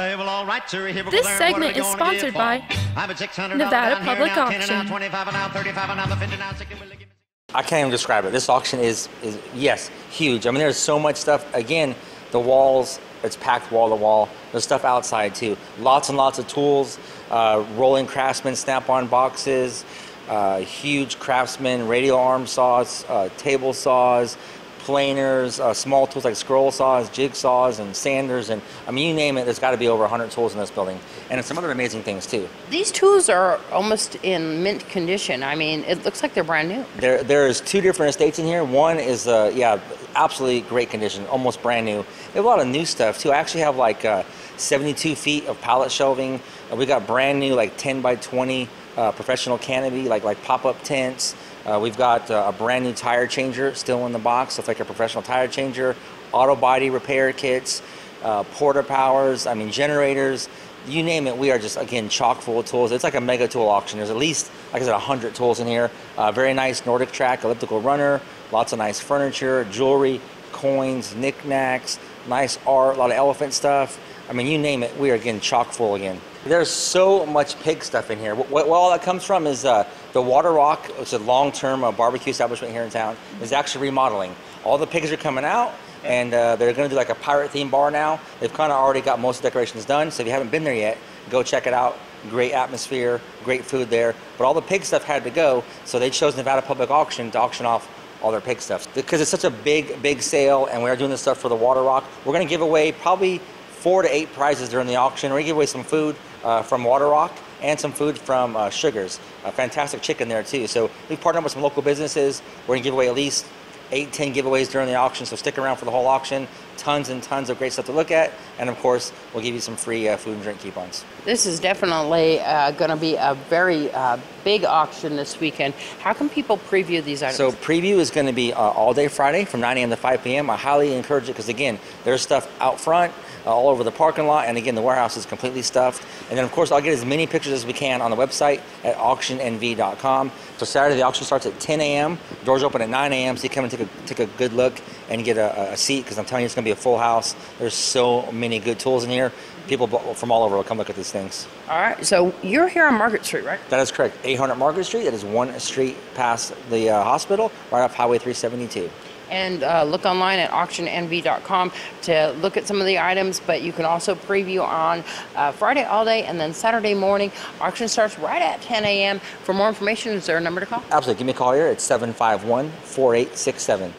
Hey, well, all right, sir. Here we This segment What are we is sponsored by I'm at 600 Nevada Public Auction. now, 25 now, 35 now, the 50 now, 60 will you give me- I can't even describe it. This auction is, is yes, huge. I mean, there's so much stuff. Again, the walls, it's packed wall to wall. There's stuff outside too. Lots and lots of tools, uh, rolling craftsman snap-on boxes, uh, huge craftsman radial arm saws, uh, table saws, planers, uh, small tools like scroll saws, jigsaws, and sanders, and I mean, you name it. There's got to be over 100 tools in this building, and some other amazing things too. These tools are almost in mint condition. I mean, it looks like they're brand new. There, there's two different estates in here. One is, uh, yeah, absolutely great condition, almost brand new. They have a lot of new stuff too. I actually have like uh, 72 feet of pallet shelving. We got brand new like 10 by 20 uh, professional canopy, like like pop-up tents. Uh, we've got uh, a brand new tire changer still in the box. It's like a professional tire changer. Auto body repair kits, uh, porta powers. I mean generators you name it, we are just again chock full of tools. It's like a mega tool auction. There's at least, like I said, 100 tools in here. Uh, very nice Nordic track elliptical runner, lots of nice furniture, jewelry, coins, knickknacks, nice art, a lot of elephant stuff. I mean, you name it, we are again chock full again. There's so much pig stuff in here. What, all that comes from is uh, the Water Rock, which is a long-term uh, barbecue establishment here in town, is actually remodeling. All the pigs are coming out, and uh, they're going to do like a pirate theme bar now. They've kind of already got most decorations done, so if you haven't been there yet, go check it out. Great atmosphere, great food there. But all the pig stuff had to go, so they chose Nevada Public Auction to auction off all their pig stuff. Because it's such a big, big sale, and we're doing this stuff for the Water Rock, we're going to give away probably four to eight prizes during the auction. To give away some food uh, from Water Rock and some food from uh, Sugars. A fantastic chicken there too. So we've partnered with some local businesses. We're to give away at least eight, ten giveaways during the auction. So stick around for the whole auction. Tons and tons of great stuff to look at, and of course, we'll give you some free uh, food and drink coupons. This is definitely uh, going to be a very uh, big auction this weekend. How can people preview these items? So preview is going to be uh, all day Friday from 9 a.m. to 5 p.m. I highly encourage it because again, there's stuff out front, uh, all over the parking lot, and again, the warehouse is completely stuffed. And then of course, I'll get as many pictures as we can on the website at auctionnv.com. So Saturday the auction starts at 10 a.m. Doors open at 9 a.m. So you come and take a take a good look and get a, a seat because I'm telling you, it's going to be a full house. There's so many good tools in here. People from all over will come look at these things. All right. So you're here on Market Street, right? That is correct. 800 Market Street. That is one street past the uh, hospital, right off Highway 372. And uh, look online at auctionnv.com to look at some of the items, but you can also preview on uh, Friday all day and then Saturday morning. Auction starts right at 10 a.m. For more information, is there a number to call? Absolutely. Give me a call here at 751 4867.